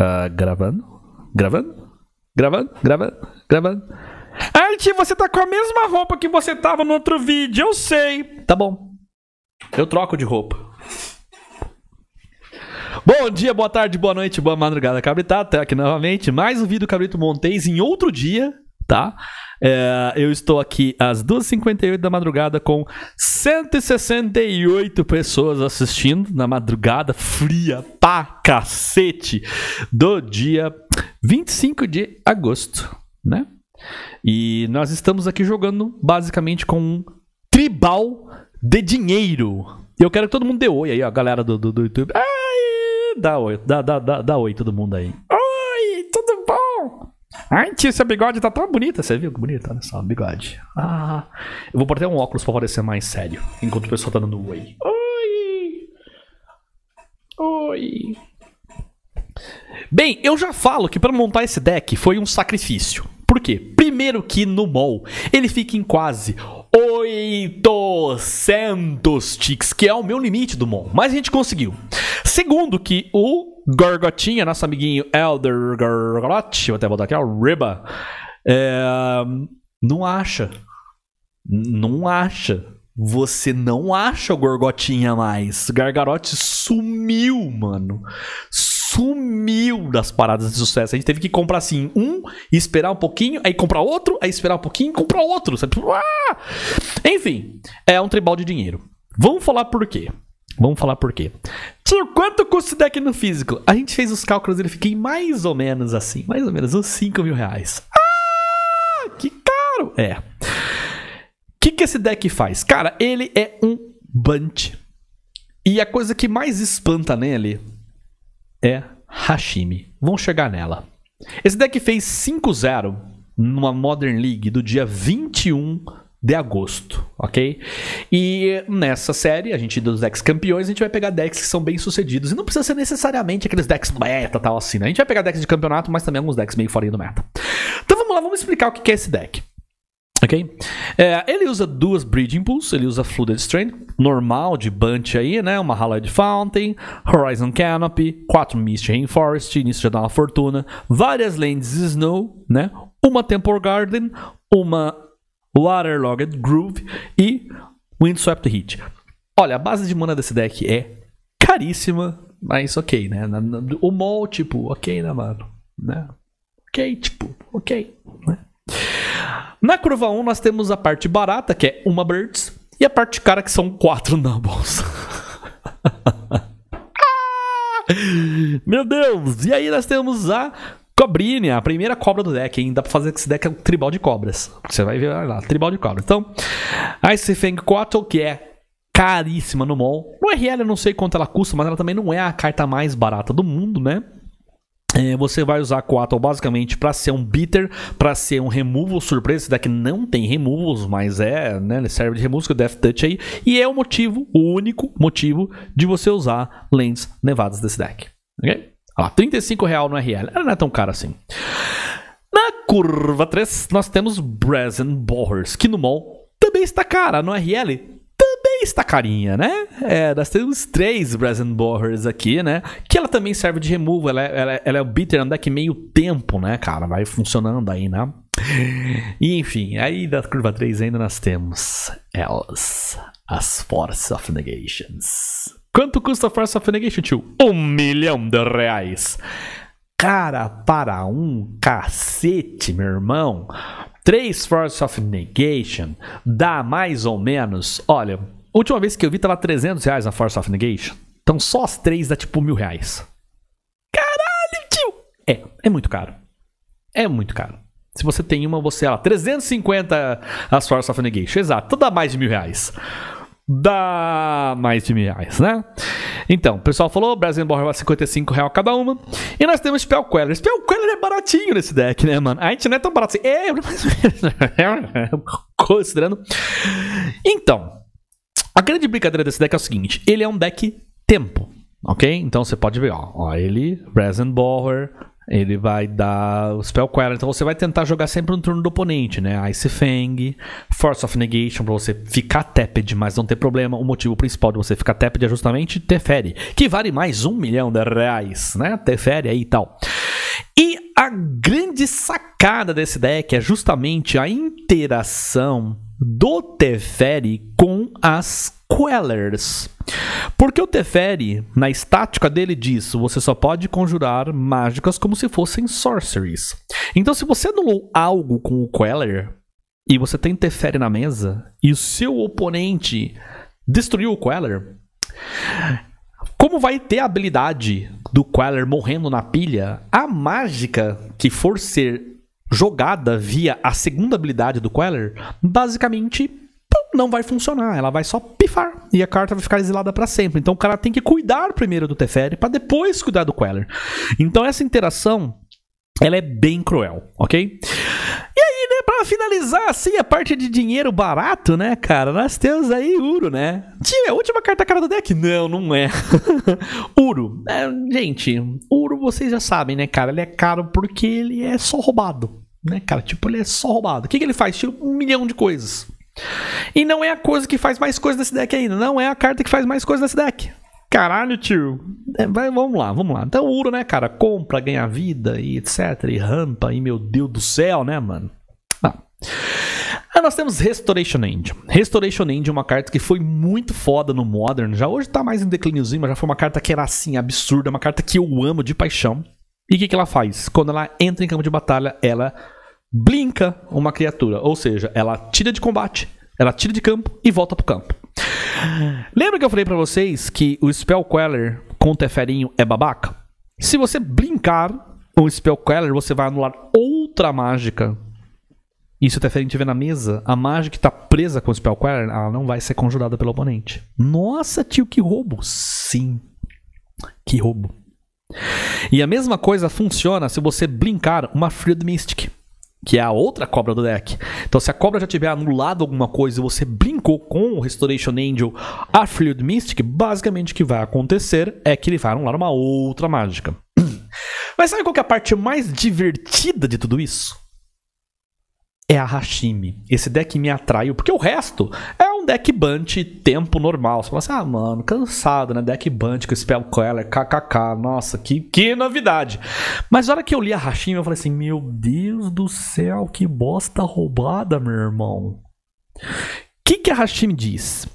Uh, gravando? Gravando? Gravando? Gravando? Gravando? Art, você tá com a mesma roupa que você tava no outro vídeo, eu sei. Tá bom. Eu troco de roupa. Bom dia, boa tarde, boa noite, boa madrugada, Cabrita. Até aqui novamente. Mais um vídeo do Cabrito Montes em outro dia, tá? É, eu estou aqui às 2h58 da madrugada com 168 pessoas assistindo na madrugada fria pra cacete do dia 25 de agosto, né? E nós estamos aqui jogando basicamente com um tribal de dinheiro. Eu quero que todo mundo dê oi aí, ó, a galera do, do, do YouTube. Ai, dá oi, dá, dá, dá, dá oi todo mundo aí. Bom? Ai, tia, seu bigode tá tão bonita. Você viu que bonito? Olha só, bigode. Ah, eu vou pôr um óculos pra parecer mais sério. Enquanto o pessoal tá dando oi. Oi! Oi! Bem, eu já falo que para montar esse deck foi um sacrifício. Por quê? Primeiro que no mall ele fica em quase 800 ticks, que é o meu limite do mall. Mas a gente conseguiu. Segundo que o Gorgotinha, nosso amiguinho Elder Gorgot, vou até botar aqui, o Riba, é, não acha. Não acha. Você não acha o Gorgotinha mais. Gargarote sumiu, mano. Sumiu das paradas de sucesso. A gente teve que comprar assim um, esperar um pouquinho, aí comprar outro, aí esperar um pouquinho e comprar outro. Ah! Enfim, é um tribal de dinheiro. Vamos falar por quê. Vamos falar por quê. Tio, quanto custa o deck no físico? A gente fez os cálculos, ele fiquei mais ou menos assim, mais ou menos uns 5 mil reais. Ah, que caro! É. O que, que esse deck faz? Cara, ele é um Bunt. E a coisa que mais espanta nele é Hashimi. Vamos chegar nela. Esse deck fez 5-0 numa Modern League do dia 21 de agosto, ok? E nessa série, a gente dos decks campeões, a gente vai pegar decks que são bem sucedidos. E não precisa ser necessariamente aqueles decks meta tal assim, né? A gente vai pegar decks de campeonato, mas também alguns decks meio fora do meta. Então vamos lá, vamos explicar o que é esse deck. Ok? É, ele usa duas Breeding Pools, ele usa Flooded Strain, normal de Bunch aí, né? Uma Hallowed Fountain, Horizon Canopy, quatro Mist Rainforest, início já dá uma fortuna, várias Lands Snow, né? Uma Temple Garden, uma Waterlogged Groove e Windswept Heat. Olha, a base de mana desse deck é caríssima, mas ok, né? O mall, tipo, ok, né, mano? Né? Ok, tipo, ok, né? Na curva 1 nós temos a parte barata, que é uma Birds, e a parte cara, que são quatro Nubbles. Meu Deus! E aí nós temos a Cobrinha, a primeira cobra do deck, hein? Dá pra fazer esse deck é um tribal de cobras. Você vai ver lá, tribal de cobra. Então, Ice Fang Quattle, que é caríssima no mall. No RL eu não sei quanto ela custa, mas ela também não é a carta mais barata do mundo, né? É, você vai usar Coatl basicamente para ser um beater, para ser um removal surpresa. Esse deck não tem removals, mas é, né? Ele serve de removal com o Death Touch aí. E é o motivo, o único motivo de você usar lentes nevadas desse deck. Ok? Olha lá, 35 real no RL. Ela não é tão cara assim. Na curva 3, nós temos Brazen Bowers, que no mall também está cara. No RL está carinha, né? É, nós temos três Brazen Bowers aqui, né? Que ela também serve de removal. Ela, é, ela, é, ela é o é um deck meio tempo, né, cara? Vai funcionando aí, né? E, enfim, aí da curva 3 ainda nós temos elas, as Force of Negations. Quanto custa a Force of Negation, tio? Um milhão de reais. Cara, para um cacete, meu irmão. Três Force of Negation dá mais ou menos. Olha, última vez que eu vi tava 300 reais a Force of Negation. Então só as três dá tipo mil reais. Caralho, tio! É, é muito caro. É muito caro. Se você tem uma, você, ela, 350 as Force of Negation. Exato, dá mais de mil reais dá mais de mil reais, né? Então, o pessoal falou, Brasil Borra 55 reais cada uma. E nós temos Spell Queller. Spell é baratinho nesse deck, né, mano? A gente não é tão barato assim. É, considerando. Então, a grande brincadeira desse deck é o seguinte: ele é um deck tempo. Ok? Então você pode ver, ó, ó ele, Brazen Borrer, ele vai dar o Spell Queller. Então você vai tentar jogar sempre no turno do oponente, né? Ice Fang, Force of Negation pra você ficar tapped, mas não ter problema. O motivo principal de você ficar tapped é justamente Teferi, que vale mais um milhão de reais, né? Teferi aí e tal. a grande sacada desse deck é justamente a interação do Teferi com as Quellers. Porque o Teferi, na estática dele, diz: você só pode conjurar mágicas como se fossem sorceries. Então, se você anulou algo com o Queller e você tem Teferi na mesa e o seu oponente destruiu o Queller, como vai ter a habilidade do Queller morrendo na pilha, a mágica que for ser jogada via a segunda habilidade do Queller, basicamente não vai funcionar. Ela vai só pifar e a carta vai ficar exilada para sempre. Então o cara tem que cuidar primeiro do Teferi para depois cuidar do Queller. Então essa interação ela é bem cruel, ok? E aí, pra finalizar, assim, a parte de dinheiro barato, né, cara, nós temos aí Uro, né? Tia, a última carta cara do deck? Não, não é. Uro. É, gente, Uro vocês já sabem, né, cara, ele é caro porque ele é só roubado, né, cara? Tipo, ele é só roubado. O que, que ele faz? Tira um milhão de coisas. E não é a coisa que faz mais coisa desse deck ainda. Não é a carta que faz mais coisa desse deck. Caralho, tio. É, vai, vamos lá, vamos lá. Então, o Uro, né, cara? Compra, ganha vida e etc. E rampa. E meu Deus do céu, né, mano? Ah. Aí nós temos Restoration End. Restoration End é uma carta que foi muito foda no Modern. Já hoje tá mais em declíniozinho, mas já foi uma carta que era assim, absurda. Uma carta que eu amo de paixão. E o que, que ela faz? Quando ela entra em campo de batalha, ela blinka uma criatura. Ou seja, ela tira de combate, ela tira de campo e volta pro campo. Lembra que eu falei para vocês que o Spell Queller com o Teferinho é babaca? Se você brincar o Spell Queller, você vai anular outra mágica. E se o Teferinho estiver na mesa, a mágica que está presa com o Spell Queller, ela não vai ser conjurada pelo oponente. Nossa, tio, que roubo! Sim, que roubo. E a mesma coisa funciona se você brincar uma Field Mystic que é a outra cobra do deck. Então, se a cobra já tiver anulado alguma coisa e você brincou com o Restoration Angel a Fluid Mystic, basicamente o que vai acontecer é que ele vai anular uma outra mágica. Mas sabe qual é a parte mais divertida de tudo isso? É a Hashimi. Esse deck me atraiu, porque o resto é um deck Bunt tempo normal. Você fala assim, ah, mano, cansado, né? Deck Bunt com Spell Queller, kkk, nossa, que, que novidade. Mas na hora que eu li a Hashime, eu falei assim, meu Deus do céu, que bosta roubada, meu irmão. O que, que a Hashime diz?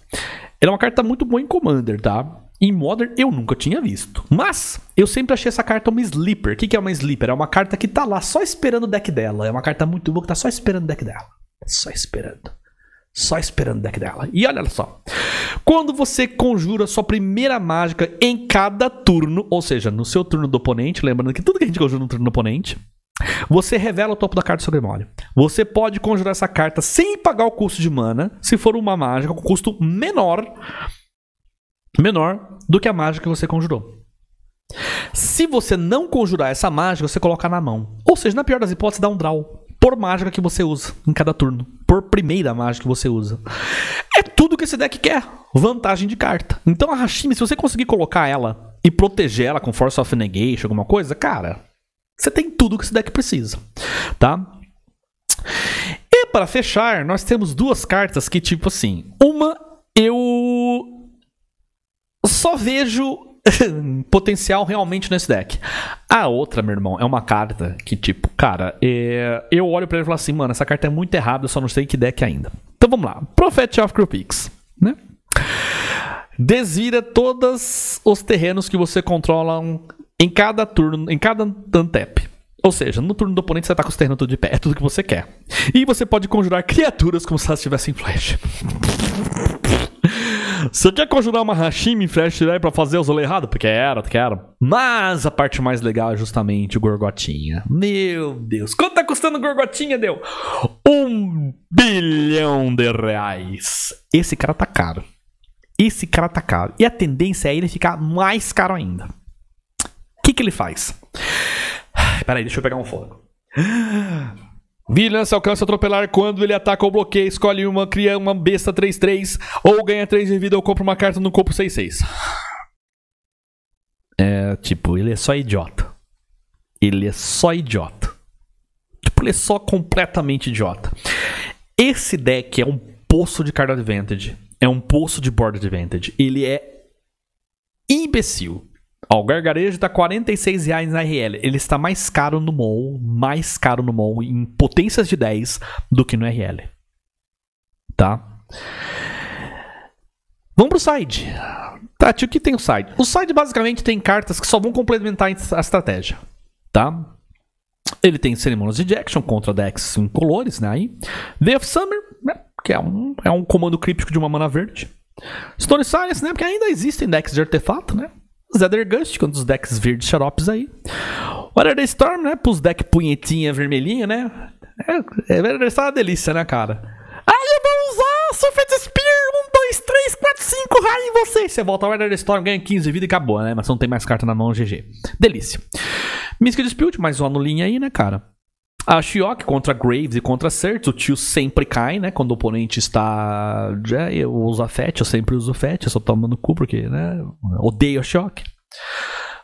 Ela é uma carta muito boa em Commander, tá? Em Modern eu nunca tinha visto. Mas eu sempre achei essa carta uma sleeper. O que, é uma sleeper? É uma carta que tá lá só esperando o deck dela. É uma carta muito boa que tá só esperando o deck dela. Só esperando. Só esperando o deck dela. E olha só. Quando você conjura sua primeira mágica em cada turno, ou seja, no seu turno do oponente, lembrando que tudo que a gente conjura no turno do oponente, você revela o topo da carta do seu Grimório. Você pode conjurar essa carta sem pagar o custo de mana, se for uma mágica com custo menor, menor do que a mágica que você conjurou. Se você não conjurar essa mágica, você coloca na mão. Ou seja, na pior das hipóteses, dá um draw por mágica que você usa em cada turno. Por primeira mágica que você usa. É tudo que esse deck quer. Vantagem de carta. Então a Hashimi, se você conseguir colocar ela e proteger ela com Force of Negation, alguma coisa, cara, você tem tudo que esse deck precisa. Tá? E para fechar, nós temos duas cartas que, tipo assim, uma eu só vejo potencial realmente nesse deck. A outra, meu irmão, é uma carta que, tipo, cara, é... eu olho para ele e falo assim, mano, essa carta é muito errada, eu só não sei que deck ainda. Então vamos lá. Prophet of Krupix, né? Desvira todos os terrenos que você controla em cada turno, em cada untap. Ou seja, no turno do oponente você tá com os terrenos tudo de pé, é tudo que você quer. E você pode conjurar criaturas como se elas tivessem flash. Você quer conjurar uma Hashimi Flash pra fazer os rolês errados? Quero, quero. Mas a parte mais legal é justamente o Gorgotinha. Meu Deus. Quanto tá custando o Gorgotinha, deu? Um bilhão de reais. Esse cara tá caro. Esse cara tá caro. E a tendência é ele ficar mais caro ainda. O que, que ele faz? Peraí, deixa eu pegar um fôlego. Vigilância alcança atropelar quando ele ataca ou bloqueia, escolhe uma, cria uma besta 3-3, ou ganha 3 de vida ou compra uma carta no corpo 6-6. É, tipo, ele é só idiota. Ele é só idiota. Tipo, ele é só completamente idiota. Esse deck é um poço de card advantage. É um poço de board advantage. Ele é imbecil. Ó, o gargarejo tá 46 reais na RL. Ele está mais caro no mall, mais caro no mall em potências de 10 do que no RL. Tá? Vamos pro side. Tati, o que tem o side? O side basicamente tem cartas que só vão complementar a estratégia. Tá? Ele tem cerimônias de Jackson contra decks incolores, né? Aí. Day of Summer, né? Que é um, é um comando críptico de uma mana verde. Stone Silence, né? Porque ainda existem decks de artefato, né? Zeder Gust, dos decks verdes xaropes aí. Water the Storm, né? Pros decks punhetinha vermelhinha, né? É, é, é uma delícia, né, cara? Aí eu vou usar Surfeit Spear 1, 2, 3, 4, 5, raio em você. Você volta ao Weather the Storm, ganha 15 de vida e acabou, né? Mas não tem mais carta na mão, GG. Delícia. Mystic Dispute, mais uma anulinha aí, né, cara? A Shiok contra Graves e contra Certs, o tio sempre cai, né? Quando o oponente está. Já, eu uso a Fetch, eu sempre uso Fetch, eu só tomo no cu porque, né? Odeio a Shiok.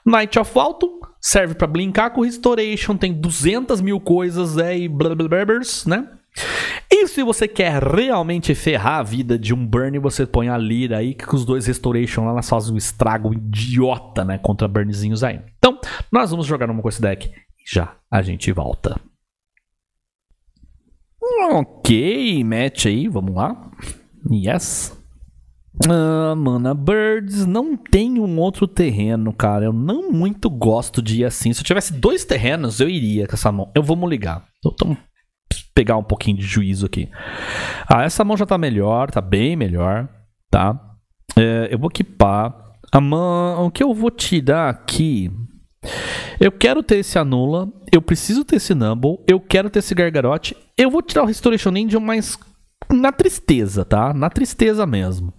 Night of Alto serve para blinkar com Restoration, tem 200 mil coisas é, e blá blá blá, né? E se você quer realmente ferrar a vida de um Burn, você põe a Lira aí, que os dois Restoration lá elas fazem um estrago idiota, né? Contra Burnzinhos aí. Então, nós vamos jogar uma com esse deck já a gente volta. Ok, match aí, vamos lá. Yes. Ah, Mana Birds não tem um outro terreno, cara. Eu não muito gosto de ir assim. Se eu tivesse dois terrenos, eu iria com essa mão. Eu vou ligar. Então, pegar um pouquinho de juízo aqui. Ah, essa mão já tá melhor, tá bem melhor, tá? É, eu vou equipar. A mão, o que eu vou tirar aqui eu quero ter esse Anula, eu preciso ter esse Numble, eu quero ter esse Gargarote. Eu vou tirar o Restoration Angel, mas na tristeza, tá? Na tristeza mesmo.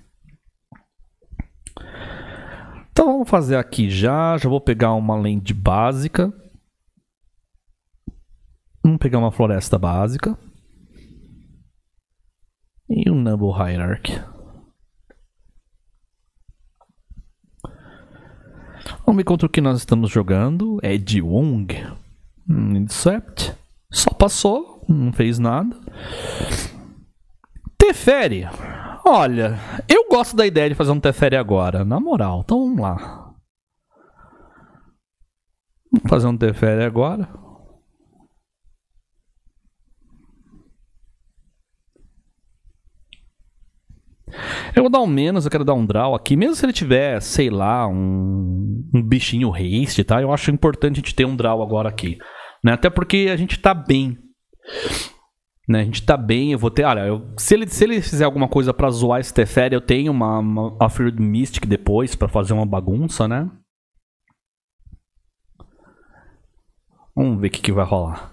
Então vamos fazer aqui já. Já vou pegar uma land básica. Vamos pegar uma floresta básica. E um Numble Hierarchy. Vamos ver contra o que nós estamos jogando. É de Wong. Hum, Intercept. Só passou. Não fez nada. Teferi. Olha, eu gosto da ideia de fazer um Teferi agora. Na moral. Então vamos lá. Vamos fazer um Teferi agora. Eu vou dar um menos, eu quero dar um draw aqui. Mesmo se ele tiver, sei lá, um, um bichinho haste, tá? Eu acho importante a gente ter um draw agora aqui. Né? Até porque a gente tá bem. Né? A gente tá bem, eu vou ter. Olha, eu, se, ele, se ele fizer alguma coisa pra zoar esse Teferi, eu tenho uma, uma Afraid Mystic depois pra fazer uma bagunça, né? Vamos ver o que, que vai rolar.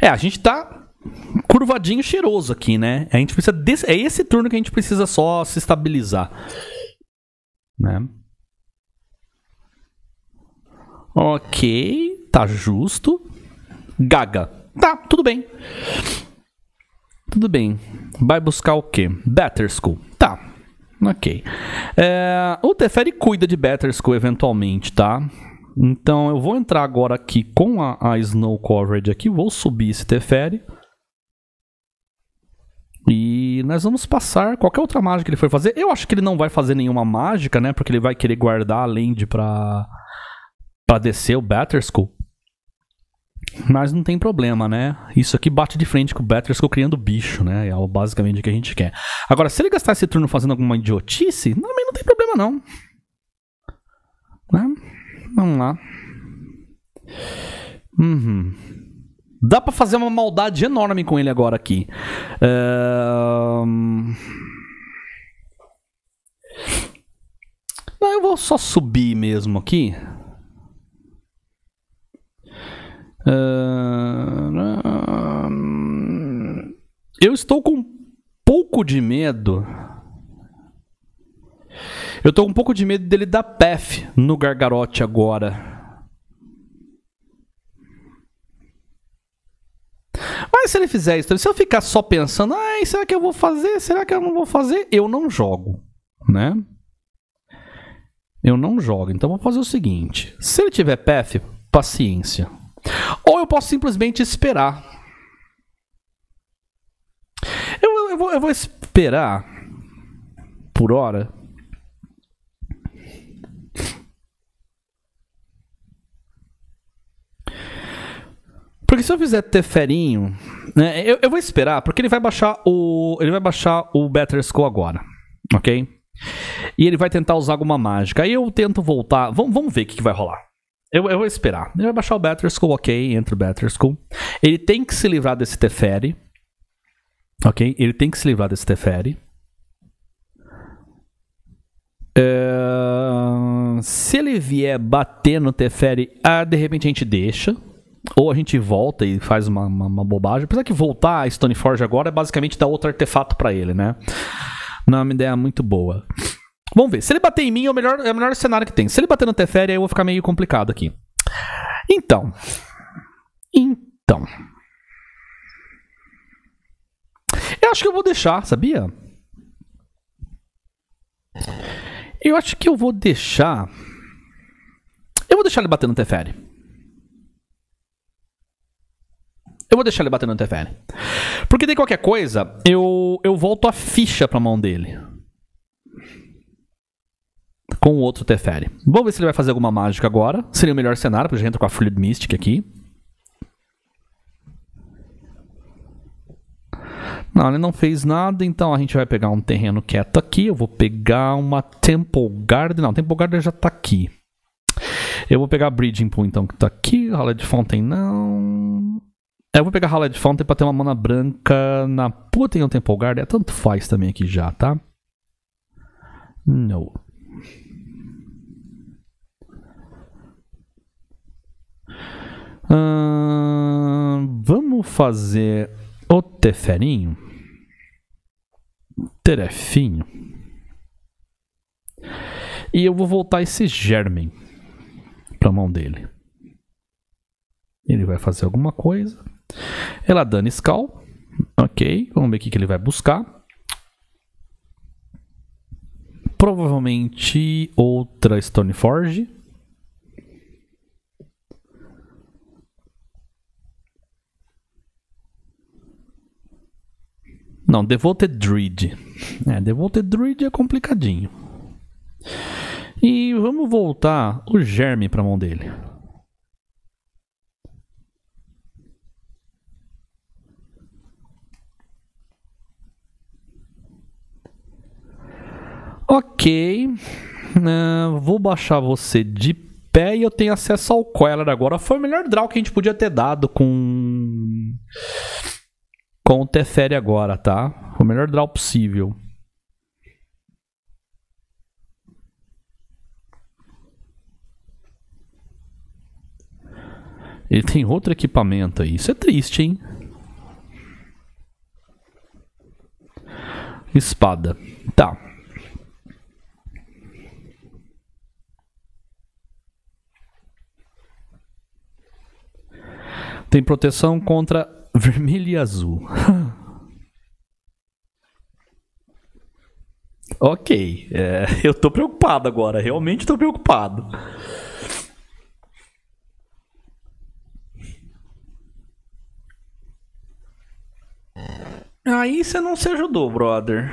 É, a gente tá curvadinho cheiroso aqui, né? A gente precisa desse, é esse turno que a gente precisa só se estabilizar, né? Ok, tá justo. Gaga. Tá, tudo bem. Tudo bem. Vai buscar o quê? Better School. Tá. Ok. É, o Teferi cuida de Better School eventualmente, tá? Então eu vou entrar agora aqui com a, a Snow Coverage aqui, vou subir esse Teferi. E nós vamos passar qualquer outra mágica que ele for fazer. Eu acho que ele não vai fazer nenhuma mágica, né? Porque ele vai querer guardar a land pra, pra descer o Batterskull. Mas não tem problema, né? Isso aqui bate de frente com o Batterskull criando bicho, né? É basicamente o que a gente quer. Agora, se ele gastar esse turno fazendo alguma idiotice, também não tem problema não. Né? Vamos lá. Uhum. Dá pra fazer uma maldade enorme com ele agora aqui. Um... Não, eu vou só subir mesmo aqui. Eu estou com um pouco de medo eu tô com um pouco de medo dele dar path no Gargarote agora. Mas se ele fizer isso, se eu ficar só pensando, ai, será que eu vou fazer? Será que eu não vou fazer? Eu não jogo, né? Eu não jogo. Então vou fazer o seguinte: se ele tiver path, paciência. Ou eu posso simplesmente esperar. Eu, eu, vou, eu vou esperar por hora. Porque se eu fizer Teferinho, né, eu, eu vou esperar, porque ele vai baixar o. Ele vai baixar o Better Skull agora. Ok? E ele vai tentar usar alguma mágica. Aí eu tento voltar. Vamos, vamos ver o que, que vai rolar. Eu, eu, vou esperar. Ele vai baixar o Better Skull, ok, entra o Better Skull. Ele tem que se livrar desse Teferi. Ok? Ele tem que se livrar desse Teferi. Se ele vier bater no Teferi, ah, de repente a gente deixa. Ou a gente volta e faz uma, uma, uma bobagem. Apesar que voltar a Stoneforge agora é basicamente dar outro artefato para ele, né? Não é uma ideia muito boa. Vamos ver. Se ele bater em mim, é o melhor, é o melhor cenário que tem. Se ele bater no Teferi, aí eu vou ficar meio complicado aqui. Então. Então. Eu acho que eu vou deixar, sabia? Eu acho que eu vou deixar. Eu vou deixar ele bater no Teferi. Eu vou deixar ele bater no Teferi. Porque de qualquer coisa, eu, eu volto a ficha pra mão dele. Com o outro Teferi. Vamos ver se ele vai fazer alguma mágica agora. Seria o melhor cenário, porque a gente entra com a Fluid Mystic aqui. Não, ele não fez nada, então a gente vai pegar um terreno quieto aqui. Eu vou pegar uma Temple Garden. Não, Temple Garden já tá aqui. Eu vou pegar a Bridging Pool, então, que tá aqui. De Fountain, não. É, eu vou pegar Hallowed Fountain pra ter uma mana branca na puta em um Temple Garden. É, tanto faz também aqui já, tá? Não. Vamos fazer o Teferinho. Terefinho. E eu vou voltar esse Germen pra mão dele. Ele vai fazer alguma coisa. Ela dana Skull. Ok, vamos ver o que, que ele vai buscar. Provavelmente outra Stoneforge. Não, Devoted Druid. É, Devoted Druid é complicadinho. E vamos voltar o Germe para a mão dele. Ok. Uh, vou baixar você de pé e eu tenho acesso ao Queller agora. Foi o melhor draw que a gente podia ter dado com. Com o Teferi agora, tá? O melhor draw possível. Ele tem outro equipamento aí. Isso é triste, hein? Espada. Tá. Tem proteção contra vermelho e azul. ok, é, eu tô preocupado agora, realmente tô preocupado. Aí você não se ajudou, brother.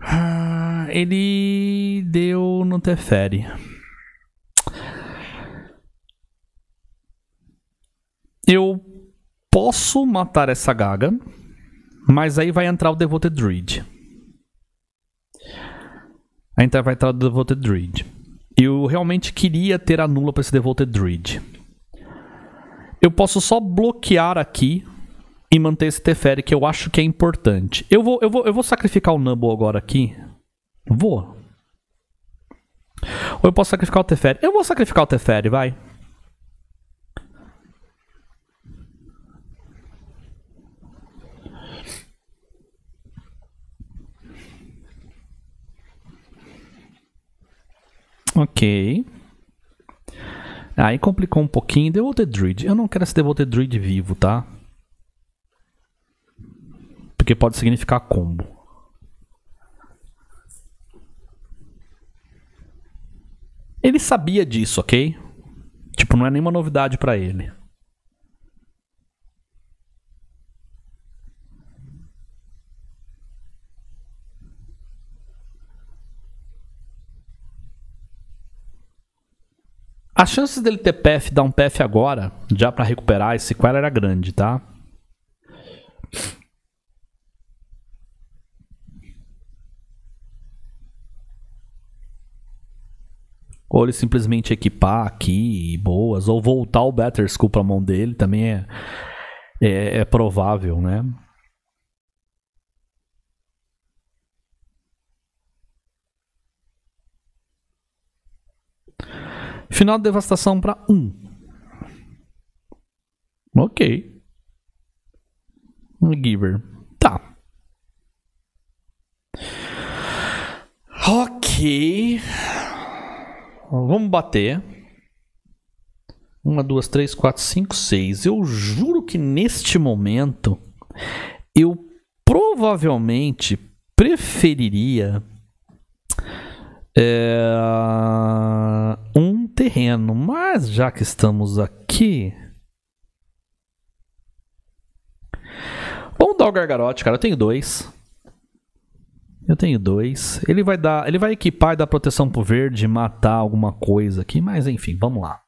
Ah, ele deu no Teferi. Eu posso matar essa gaga, mas aí vai entrar o Devoted Druid. Aí vai entrar o Devoted Druid. Eu realmente queria ter a nula para esse Devoted Druid. Eu posso só bloquear aqui e manter esse Teferi, que eu acho que é importante. Eu vou, eu vou, eu vou sacrificar o Nubble agora aqui. Vou. Ou eu posso sacrificar o Teferi. Eu vou sacrificar o Teferi, vai. Ok. Aí complicou um pouquinho. Devoted Druid. Eu não quero esse Devoted Druid vivo, tá? Porque pode significar combo. Ele sabia disso, ok? Tipo, não é nenhuma novidade para ele. As chances dele ter PF, dar um PF agora, já pra recuperar esse Quell era grande, tá? Ou ele simplesmente equipar aqui, boas, ou voltar o Better School pra mão dele, também é, é, é provável, né? Final de devastação para 1. Um. Ok. Giver. Tá. Ok. Vamos bater. Uma, duas, três, quatro, cinco, seis. Eu juro que neste momento eu provavelmente preferiria um terreno, mas já que estamos aqui. Vamos dar o gargarote, cara. Eu tenho dois. Eu tenho dois. Ele vai dar, ele vai equipar e dar proteção pro verde, matar alguma coisa aqui, mas enfim, vamos lá.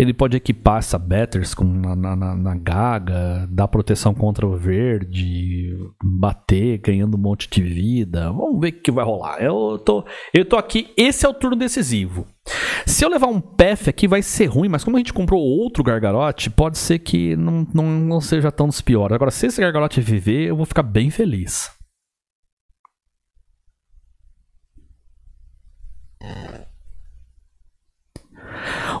Ele pode equipar essa Batters com, na, na, na, gaga, dar proteção contra o verde, bater, ganhando um monte de vida. Vamos ver o que vai rolar. Eu tô, eu tô aqui. Esse é o turno decisivo. Se eu levar um PF aqui, vai ser ruim, mas como a gente comprou outro Gargarote, pode ser que não, não, não seja tão dos piores. Agora, se esse Gargarote viver, eu vou ficar bem feliz.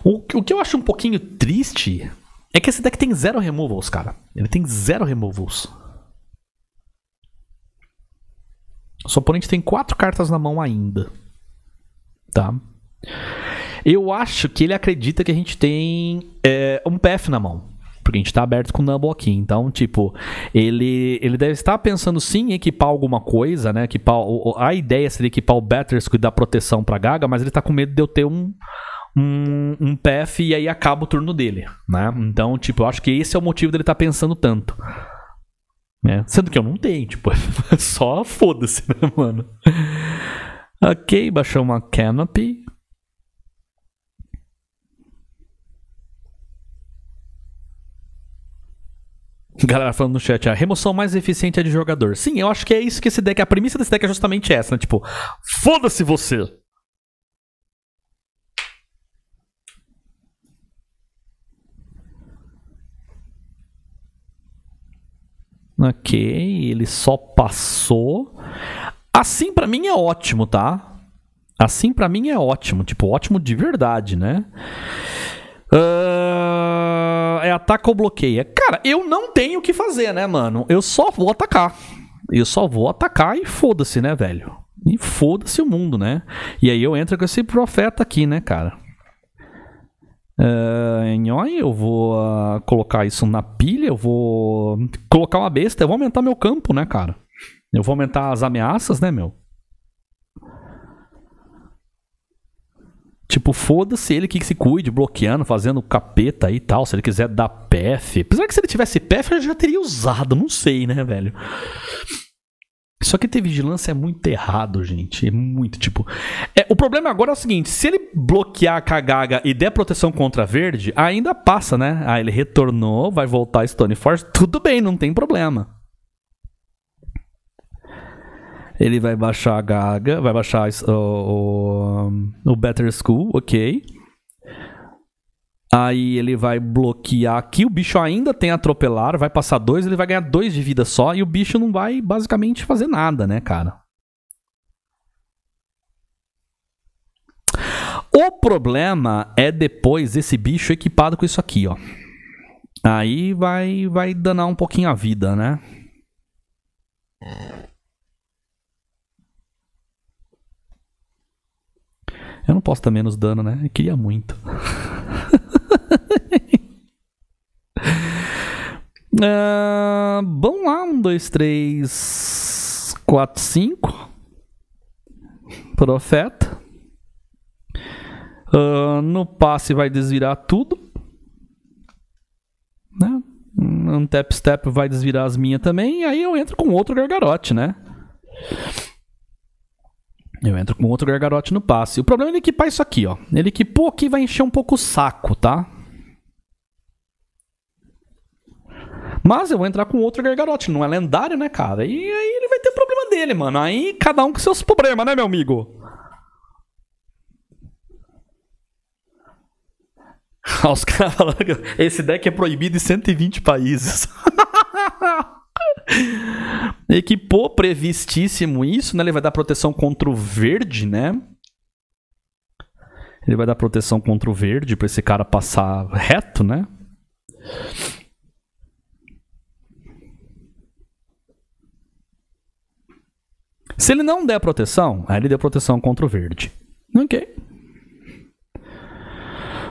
O, o que eu acho um pouquinho triste é que esse deck tem zero removals, cara. Ele tem zero removals. O seu oponente tem quatro cartas na mão ainda. Tá? Eu acho que ele acredita que a gente tem é, um PF na mão. Porque a gente tá aberto com o Numble aqui. Então, tipo, ele, ele deve estar pensando sim em equipar alguma coisa, né? Equipar, a ideia seria equipar o Battersku e dar proteção pra Gaga, mas ele tá com medo de eu ter um, um, um PF e aí acaba o turno dele, né? Então, tipo, eu acho que esse é o motivo dele estar tá pensando tanto. Né? Sendo que eu não tenho, tipo, só foda-se, né, mano? ok, baixou uma Canopy. Galera falando no chat, a remoção mais eficiente é de jogador. Sim, eu acho que é isso que esse deck, a premissa desse deck é justamente essa, né? Tipo, foda-se você. Ok, ele só passou. Assim para mim é ótimo, tá? Assim para mim é ótimo, tipo, ótimo de verdade, né? Uh, é ataca ou bloqueia. Cara, eu não tenho o que fazer, né, mano? Eu só vou atacar. Eu só vou atacar e foda-se, né, velho? E foda-se o mundo, né? E aí eu entro com esse profeta aqui, né, cara? Uh, eu vou uh, colocar isso na pilha, eu vou colocar uma besta, eu vou aumentar meu campo, né, cara? Eu vou aumentar as ameaças, né, meu? Tipo, foda-se ele que se cuide, bloqueando, fazendo capeta e tal. Se ele quiser dar PF. Apesar que se ele tivesse PF, eu já teria usado, não sei, né, velho? Só que ter vigilância é muito errado, gente. É muito, tipo. É, o problema agora é o seguinte: se ele bloquear a cagaga e der proteção contra verde, ainda passa, né? Ah, ele retornou, vai voltar Stone Force, tudo bem, não tem problema. Ele vai baixar a Gaga, vai baixar o, o, o Better School, ok. Aí ele vai bloquear aqui. O bicho ainda tem atropelar, vai passar dois, ele vai ganhar dois de vida só. E o bicho não vai basicamente fazer nada, né, cara? O problema é depois esse bicho equipado com isso aqui, ó. Aí vai, vai danar um pouquinho a vida, né? Eu não posso dar menos dano, né? Eu queria muito. uh, vamos lá, um, dois, três, quatro, cinco. Profeta. Uh, no passe vai desvirar tudo. Né? Um tap step vai desvirar as minhas também. E aí eu entro com outro gargarote, né? Eu entro com outro gargarote no passe. O problema é ele equipar isso aqui, ó. Ele equipou aqui vai encher um pouco o saco, tá? Mas eu vou entrar com outro gargarote. Não é lendário, né, cara? E aí ele vai ter problema dele, mano. Aí cada um com seus problemas, né, meu amigo? Os caras que esse deck é proibido em 120 países. Equipou previstíssimo isso, né? Ele vai dar proteção contra o verde, né? Ele vai dar proteção contra o verde pra esse cara passar reto, né? Se ele não der proteção, aí ele deu proteção contra o verde. Ok.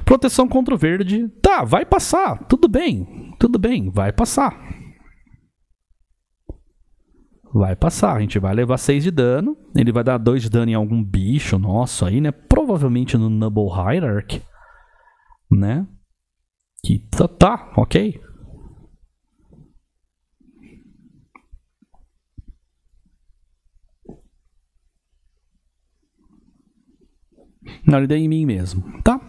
Proteção contra o verde. Tá, vai passar. Tudo bem. Tudo bem, vai passar. Vai passar. A gente vai levar 6 de dano. Ele vai dar 2 de dano em algum bicho nosso aí, né? Provavelmente no Noble Hierarchy. Né? Que tá, tá ok. Não, ele deu em mim mesmo, tá?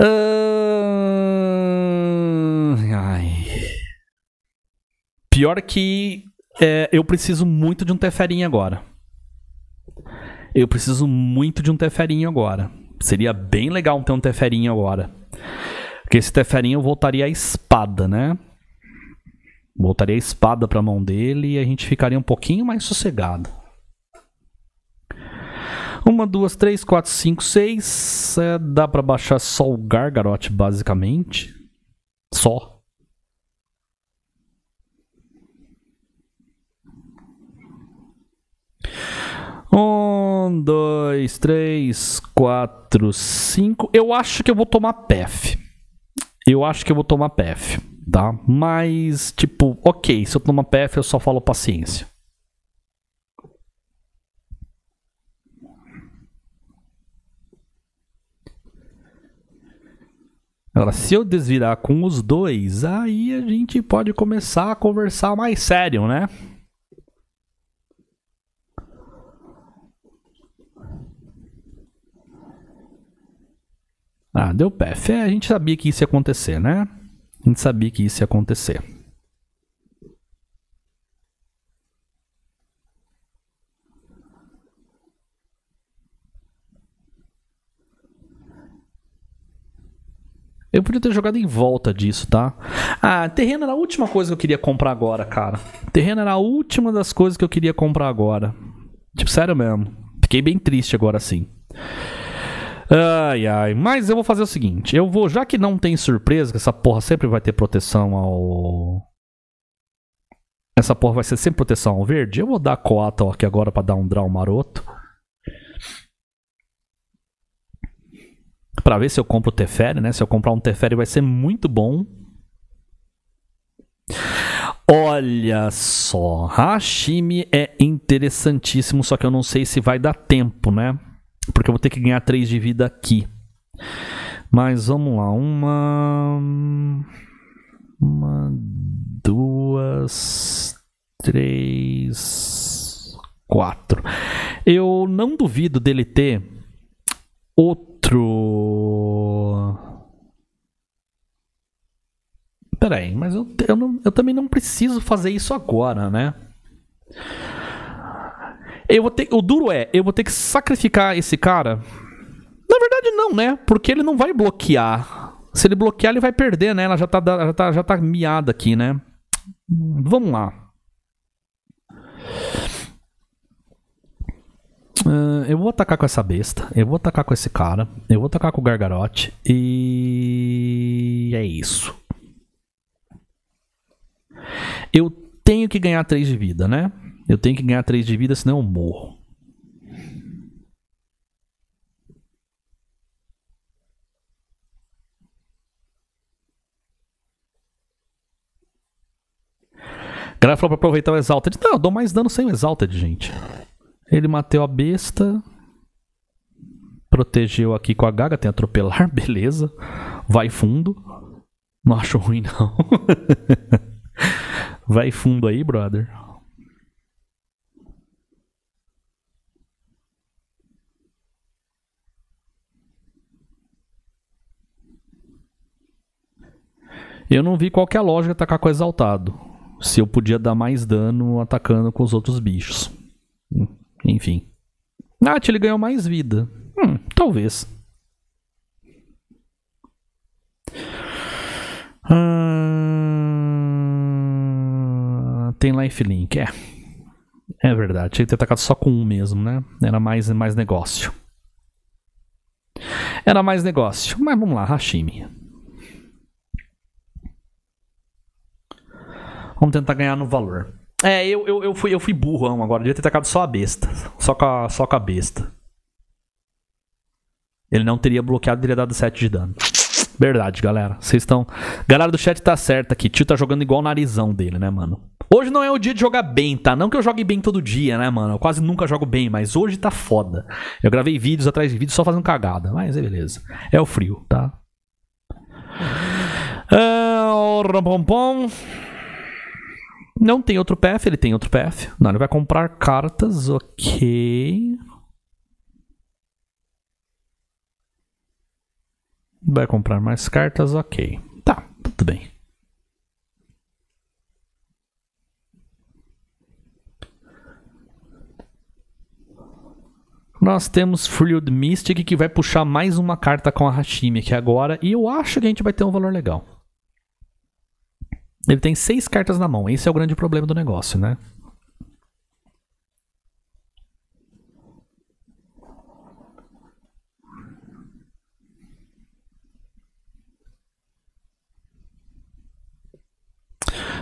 Uh... Pior que é, eu preciso muito de um Teferinho agora. Eu preciso muito de um Teferinho agora. Seria bem legal ter um Teferinho agora. Porque esse Teferinho voltaria à espada, né? Voltaria a espada pra mão dele e a gente ficaria um pouquinho mais sossegado. Uma, duas, três, quatro, cinco, seis. É, dá pra baixar só o Gargarote, basicamente. Só. Um, dois, três, quatro, cinco. Eu acho que eu vou tomar PF. Eu acho que eu vou tomar PF tá? Mas, tipo, ok, se eu tomar PF eu só falo paciência. Agora, se eu desvirar com os dois, aí a gente pode começar a conversar mais sério, né? Ah, deu PF. É, a gente sabia que isso ia acontecer, né? A gente sabia que isso ia acontecer. Eu podia ter jogado em volta disso, tá? Ah, terreno era a última coisa que eu queria comprar agora, cara. Terreno era a última das coisas que eu queria comprar agora. Tipo, sério mesmo. Fiquei bem triste agora sim. Ai, ai. Mas eu vou fazer o seguinte: eu vou, já que não tem surpresa, que essa porra sempre vai ter proteção ao. Essa porra vai ser sempre proteção ao verde. Eu vou dar Coatl aqui agora pra dar um draw maroto. Pra ver se eu compro o Teferi, né? Se eu comprar um Teferi vai ser muito bom. Olha só, Hashimi é interessantíssimo, só que eu não sei se vai dar tempo, né? Porque eu vou ter que ganhar 3 de vida aqui. Mas vamos lá. Uma. Uma. Duas. Três. Quatro. Eu não duvido dele ter outro. Peraí, mas eu, eu, não, eu também não preciso fazer isso agora, né? Eu vou ter, o duro é, eu vou ter que sacrificar esse cara. Na verdade, não, né? Porque ele não vai bloquear. Se ele bloquear, ele vai perder, né? Ela já tá, já tá, já tá miada aqui, né? Vamos lá. Uh, eu vou atacar com essa besta. Eu vou atacar com esse cara. Eu vou atacar com o Gargarote. E. É isso. Eu tenho que ganhar 3 de vida, né? Eu tenho que ganhar 3 de vida, senão eu morro. Galera falou pra aproveitar o Exalted. Não, eu dou mais dano sem o Exalted, gente. Ele matou a besta. Protegeu aqui com a gaga, tem atropelar, beleza. Vai fundo. Não acho ruim, não. Vai fundo aí, brother. Eu não vi qual que é a lógica de atacar com exaltado. Se eu podia dar mais dano atacando com os outros bichos. Enfim. Ah, ele ganhou mais vida. Hum, talvez. Ah, tem lifelink, é. É verdade, tinha que ter atacado só com um mesmo, né? Era mais, mais negócio. Era mais negócio. Mas vamos lá, Hashimi. Vamos tentar ganhar no valor. É, eu, eu, eu, fui, eu fui burrão agora. Devia ter atacado só a besta. Só com a, só com a besta. Ele não teria bloqueado, teria dado 7 de dano. Verdade, galera. Vocês estão. Galera do chat tá certa aqui. Tio tá jogando igual o narizão dele, né, mano? Hoje não é o dia de jogar bem, tá? Não que eu jogue bem todo dia, né, mano? Eu quase nunca jogo bem, mas hoje tá foda. Eu gravei vídeos atrás de vídeos só fazendo cagada, mas é beleza. É o frio, tá? É, Não tem outro PF, ele tem outro PF. Não, ele vai comprar cartas, ok. Vai comprar mais cartas, ok. Tá, tudo bem. Nós temos Freed Mystic que vai puxar mais uma carta com a Hashimi aqui agora. E eu acho que a gente vai ter um valor legal. Ele tem seis cartas na mão. Esse é o grande problema do negócio, né?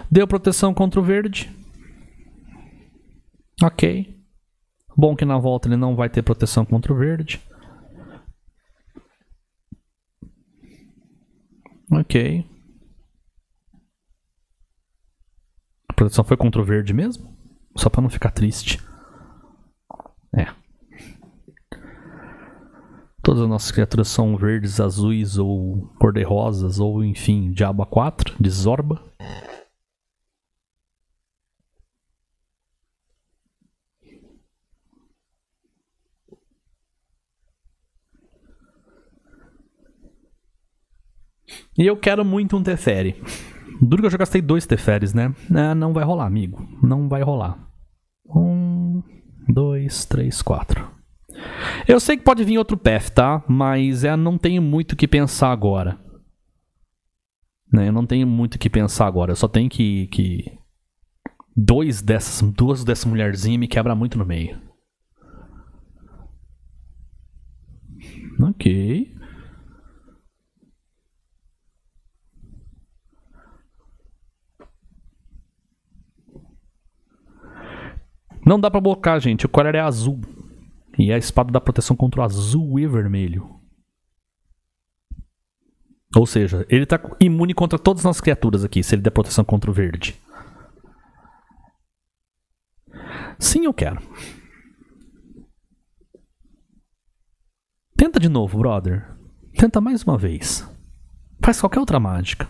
Deu proteção contra o verde. Ok. Bom que na volta ele não vai ter proteção contra o verde. Ok. A proteção foi contra o verde mesmo? Só para não ficar triste. É. Todas as nossas criaturas são verdes, azuis ou cor-de-rosas ou enfim, diabo 4 de Zorba. E eu quero muito um Teferi. Duro que eu já gastei dois Teferes, né? É, não vai rolar, amigo. Não vai rolar. Um, dois, três, quatro. Eu sei que pode vir outro path, tá? Mas é, não tenho muito o que pensar agora. Né? Eu não tenho muito o que pensar agora. Eu só tenho que. que... Dois dessas, duas dessas mulherzinhas me quebra muito no meio. Ok. Não dá pra blocar, gente. O Corer é azul. E a espada dá proteção contra o azul e vermelho. Ou seja, ele tá imune contra todas as criaturas aqui, se ele der proteção contra o verde. Sim, eu quero. Tenta de novo, brother. Tenta mais uma vez. Faz qualquer outra mágica.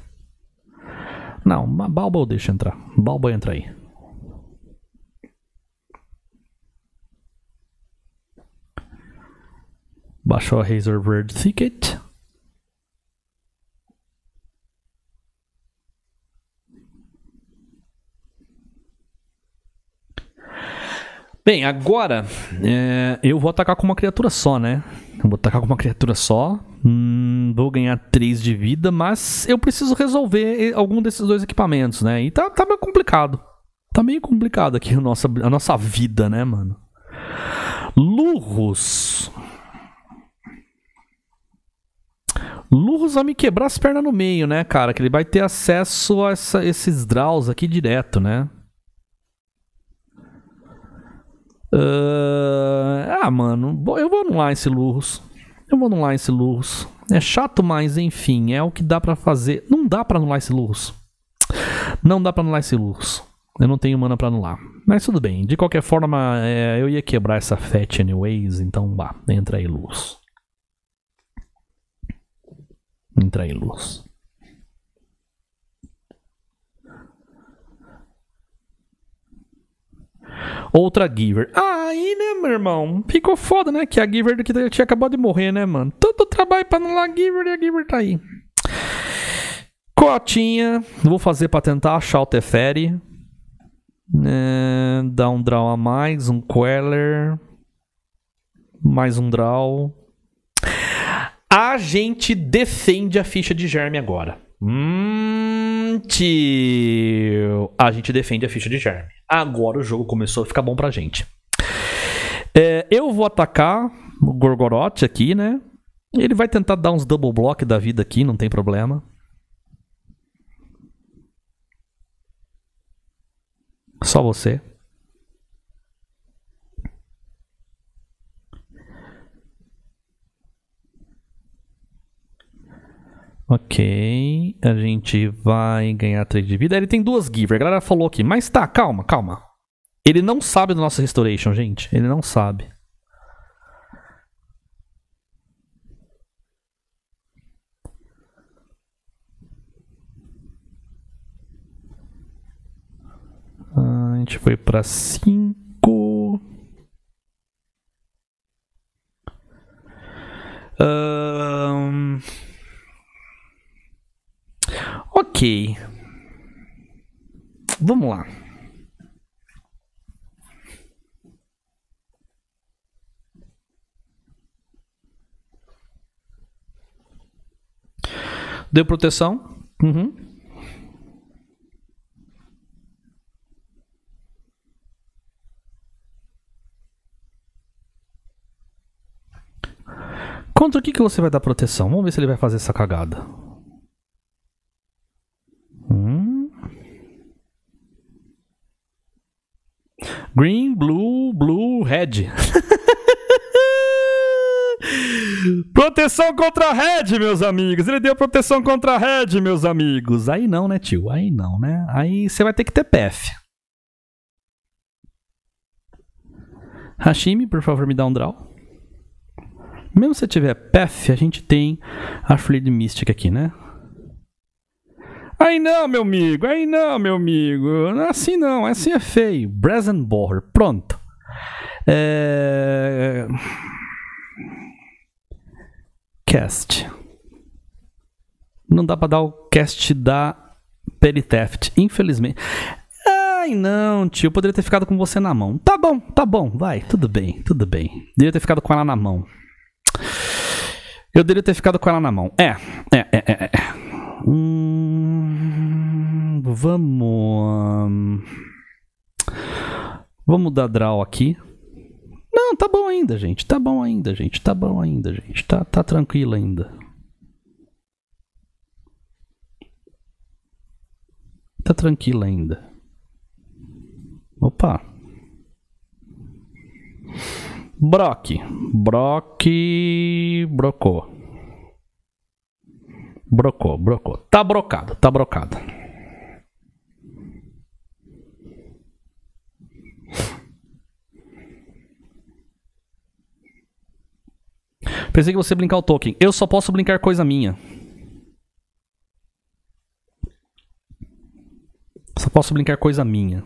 Não, Balba eu deixo entrar. Balba entra aí. Baixou a Razorword Thicket. Bem, agora é, eu vou atacar com uma criatura só, né? Eu vou atacar com uma criatura só. Hum, vou ganhar 3 de vida, mas eu preciso resolver algum desses dois equipamentos, né? E tá, tá meio complicado. Tá meio complicado aqui a nossa, a nossa vida, né, mano? Lurros. Lurros vai me quebrar as pernas no meio, né, cara? Que ele vai ter acesso a essa, esses draws aqui direto, né? Uh... Ah, mano, eu vou anular esse Lurros. Eu vou anular esse Lurros. É chato, mas enfim, é o que dá para fazer. Não dá para anular esse Lurros. Não dá para anular esse Lurros. Eu não tenho mana para anular. Mas tudo bem. De qualquer forma, é, eu ia quebrar essa Fat anyways, então vá, entra aí, Lurros. Entra em luz. Outra Giver. Aí, né, meu irmão? Ficou foda, né? Que a Giver que tinha acabado de morrer, né, mano? Todo trabalho pra anular a Giver e a Giver tá aí. Cotinha. Vou fazer pra tentar achar o Teferi. É, dá um draw a mais, um Queller. Mais um draw. A gente defende a ficha de germe agora. Hum, tio. A gente defende a ficha de germe. Agora o jogo começou a ficar bom pra gente. É, eu vou atacar o Gorgoroth aqui, né? Ele vai tentar dar uns double block da vida aqui, não tem problema. Só você. Ok, a gente vai ganhar 3 de vida. Ele tem duas giver, a galera falou aqui. Mas tá, calma, calma. Ele não sabe do nosso restoration, gente. Ele não sabe. Ah, a gente foi pra 5. Um... Ok. Vamos lá. Deu proteção? Uhum. Contra o que, que você vai dar proteção? Vamos ver se ele vai fazer essa cagada. Green, blue, blue, red. proteção contra red, meus amigos. Ele deu proteção contra red, meus amigos. Aí não, né, tio? Aí não, né? Aí você vai ter que ter PF. Hashimi, por favor, me dá um draw. Mesmo se tiver PF, a gente tem a Fleet Mystic aqui, né? Aí não, meu amigo, aí não, meu amigo. Assim não, assim é feio. Brazenborn, pronto. É... Cast. Não dá pra dar o cast da Theft, infelizmente. Ai não, tio, eu poderia ter ficado com você na mão. Tá bom, tá bom, vai, tudo bem, tudo bem. Deveria ter ficado com ela na mão. Eu deveria ter ficado com ela na mão. É, é, é, é. Hum, vamos. Vamos dar draw aqui. Não, tá bom ainda, gente. Tá bom ainda, gente. Tá bom ainda, gente. Tá, tá tranquilo ainda. Tá tranquilo ainda. Opa. Brock. Brock. Brocou. Brocou, brocou. Tá brocado, tá brocado. Pensei que você brincar o token. Eu só posso brincar coisa minha. Só posso brincar coisa minha.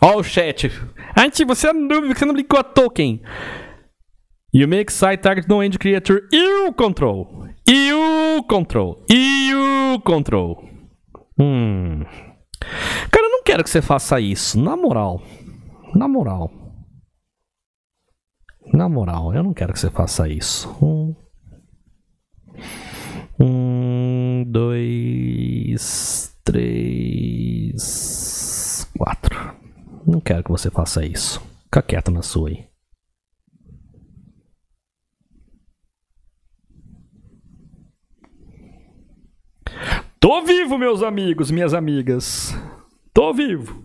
Ó o chat. Antes, você dúvida que você não brincou a token. You make side target no end creature you control. You control. You control. Hum. Cara, eu não quero que você faça isso. Na moral. Na moral. Na moral, eu não quero que você faça isso. Um. Um, dois, três, quatro. Não quero que você faça isso. Fica quieto na sua aí. Tô vivo, meus amigos, minhas amigas. Tô vivo.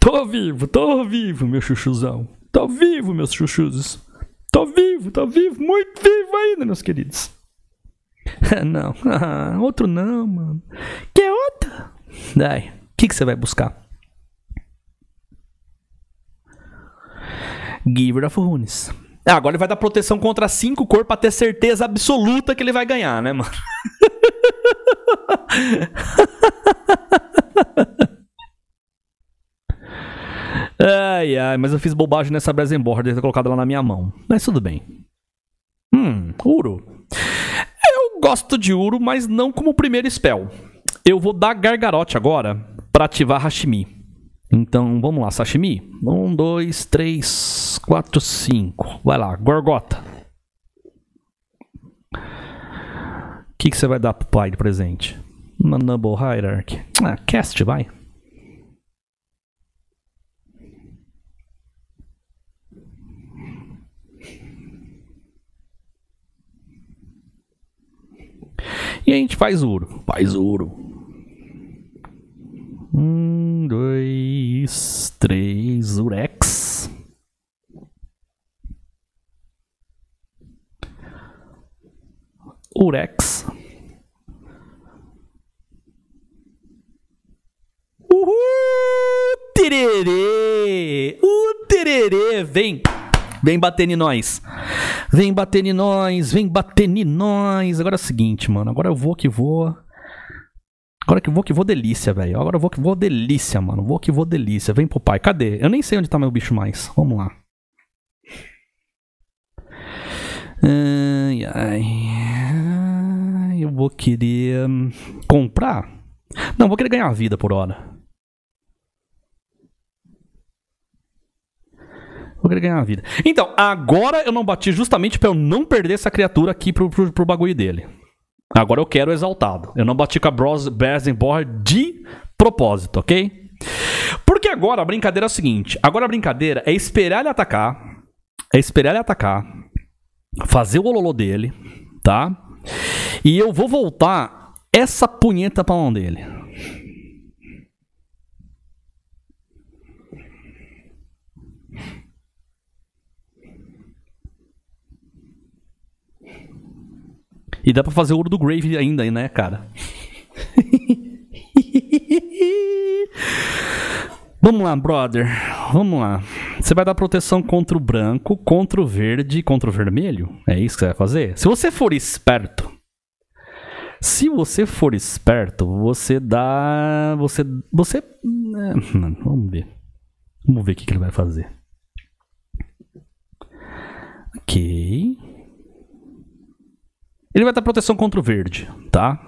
Tô vivo, tô vivo, meu chuchuzão. Tô vivo, meus chuchuzos. Tô vivo, tô vivo, muito vivo ainda, meus queridos. não, outro não, mano. Quer outro? Daí, o que, que você vai buscar? Giver of Runes. Ah, agora ele vai dar proteção contra 5 cor pra ter certeza absoluta que ele vai ganhar, né, mano? Ai, ai, mas eu fiz bobagem nessa Brazenborg de ter colocado ela na minha mão. Mas tudo bem. Hum, Uro. Eu gosto de Uro, mas não como primeiro spell. Eu vou dar Gargarote agora para ativar Hashimi. Então, vamos lá, Sashimi. Um, dois, três, quatro, cinco. Vai lá, Gorgota. O que, que você vai dar pro pai de presente? Uma Noble Hierarchy. Ah, cast, vai. E a gente faz ouro. Faz ouro. Um, dois, três, Urex. Urex. Uhul! Tererê! O tererê! Vem! Vem bater em nós. Vem bater em nós, vem bater em nós. Agora é o seguinte, mano. Agora eu vou que vou. Agora que vou que vou delícia, velho. Agora vou que vou delícia, mano. Vou que vou delícia. Vem pro pai. Cadê? Eu nem sei onde tá meu bicho mais. Vamos lá. Ai, ai. Eu vou querer comprar. Não, vou querer ganhar vida por hora. Vou querer ganhar vida. Então, agora eu não bati justamente pra eu não perder essa criatura aqui pro, pro, pro bagulho dele. Agora eu quero exaltado. Eu não bati com a Bros Bersenborn de propósito, ok? Porque agora a brincadeira é o seguinte: agora a brincadeira é esperar ele atacar. É esperar ele atacar. Fazer o ololô dele, tá? E eu vou voltar essa punheta pra mão dele. E dá pra fazer ouro do Grave ainda, né, cara? Vamos lá, brother. Vamos lá. Você vai dar proteção contra o branco, contra o verde e contra o vermelho? É isso que você vai fazer? Se você for esperto. Se você for esperto, você dá. Você. Você. É, vamos ver. Vamos ver o que, que ele vai fazer. Ok. Ele vai dar proteção contra o verde, tá?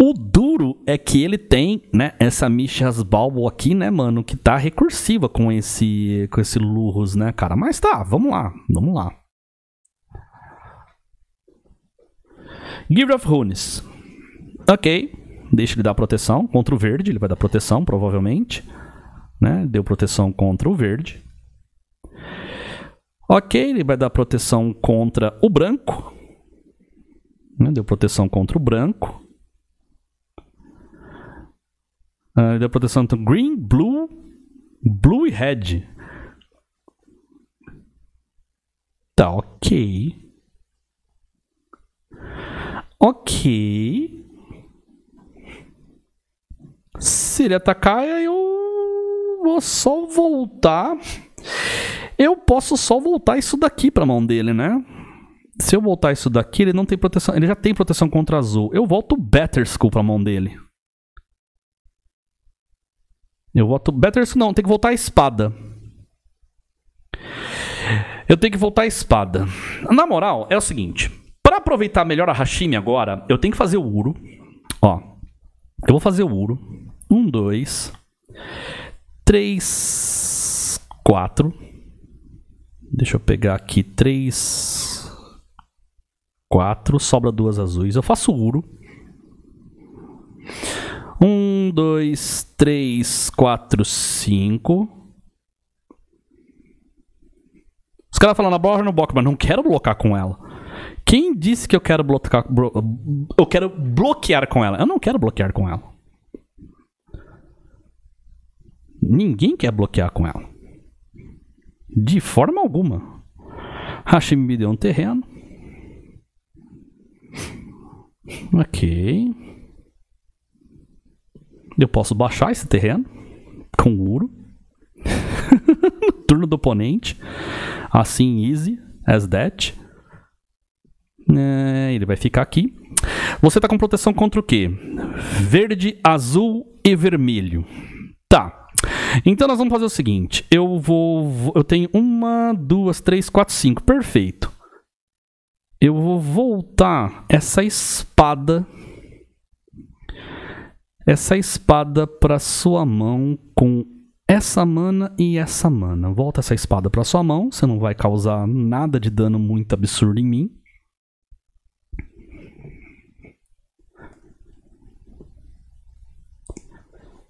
O duro é que ele tem, né, essa Michas Balbo aqui, né, mano, que tá recursiva com esse com esse Lurros, né, cara? Mas tá, vamos lá, vamos lá. Give of Runes. Ok, deixa ele dar proteção contra o verde, ele vai dar proteção, provavelmente. Né? Deu proteção contra o verde. Ok, ele vai dar proteção contra o branco. Né? Deu proteção contra o branco. Uh, deu proteção contra green, blue, blue e red. Tá, ok. Ok. Se ele atacar, eu vou só voltar. Eu posso só voltar isso daqui pra mão dele, né? Se eu voltar isso daqui, ele não tem proteção. Ele já tem proteção contra azul. Eu volto Better Skull pra mão dele. Eu volto. Better Skull não, tem que voltar a espada. Eu tenho que voltar a espada. Na moral, é o seguinte. Para aproveitar melhor a Hashimi agora, eu tenho que fazer o Uro. Ó. Eu vou fazer o Uro. Um, dois. Três. Quatro. Deixa eu pegar aqui três, quatro, sobra duas azuis. Eu faço uro. Um, dois, três, quatro, cinco. Os caras falam na borra no bloco, mas não quero bloquear com ela. Quem disse que eu quero bloquear? eu quero bloquear com ela. Eu não quero bloquear com ela. Ninguém quer bloquear com ela. De forma alguma. Hashim me deu um terreno. Ok. Eu posso baixar esse terreno com ouro. no turno do oponente. Assim, easy, as that. É, ele vai ficar aqui. Você está com proteção contra o quê? Verde, azul e vermelho. Tá. Então nós vamos fazer o seguinte. Eu vou. Eu tenho uma, duas, três, quatro, cinco. Perfeito. Eu vou voltar essa espada. Essa espada para sua mão com essa mana e essa mana. Volta essa espada para sua mão. Você não vai causar nada de dano muito absurdo em mim.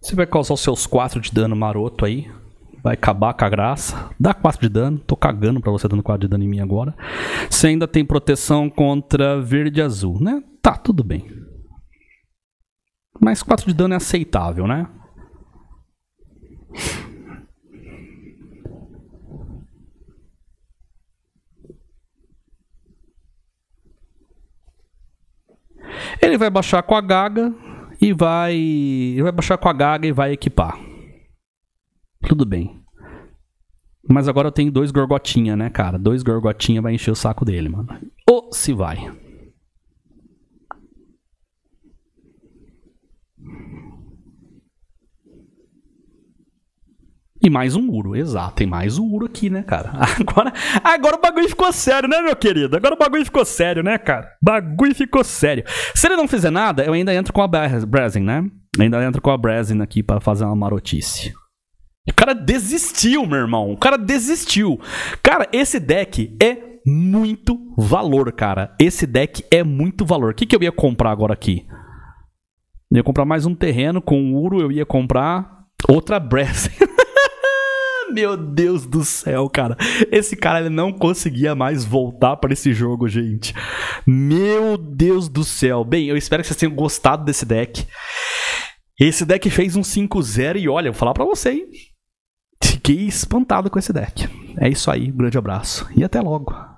Você vai causar os seus 4 de dano maroto aí. Vai acabar com a graça. Dá 4 de dano. Tô cagando pra você dando 4 de dano em mim agora. Você ainda tem proteção contra verde e azul, né? Tá, tudo bem. Mas 4 de dano é aceitável, né? Ele vai baixar com a Gaga e vai. Ele vai baixar com a Gaga e vai equipar. Tudo bem. Mas agora eu tenho dois gorgotinha, né, cara? Dois gorgotinha vai encher o saco dele, mano. Ou se vai. E mais um muro, exato. Tem mais um muro aqui, né, cara? Agora, agora o bagulho ficou sério, né, meu querido? Agora o bagulho ficou sério, né, cara? Bagulho ficou sério. Se ele não fizer nada, eu ainda entro com a Brazen, né? Ainda entro com a Brazen aqui para fazer uma marotice. O cara desistiu, meu irmão. O cara desistiu. Cara, esse deck é muito valor, cara. Esse deck é muito valor. O que, que eu ia comprar agora aqui? Eu ia comprar mais um terreno com Uro. Eu ia comprar outra Brazen. Meu Deus do céu, cara. Esse cara ele não conseguia mais voltar para esse jogo, gente. Meu Deus do céu. Bem, eu espero que vocês tenham gostado desse deck. Esse deck fez um 5-0 e olha, eu vou falar pra você, hein? Fiquei espantado com esse deck. É isso aí, um grande abraço e até logo.